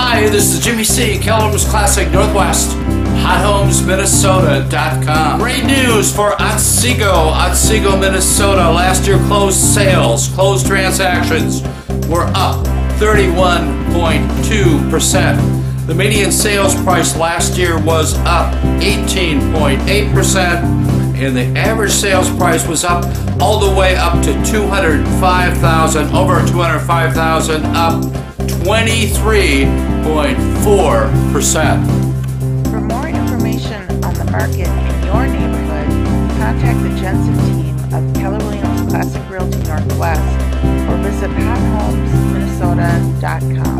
Hi, this is Jimmy C. Keller Williams Classic Northwest. HotHomesMinnesota.com. Great news for Otsego, Otsego, Minnesota. Last year closed sales, closed transactions were up 31.2%. The median sales price last year was up 18.8%, and the average sales price was up all the way up to 205,000, over 205,000, up 23.4%. For more information on the market in your neighborhood, contact the Jensen team of Keller Williams Classic Realty Northwest or visit hothomesminnesota.com.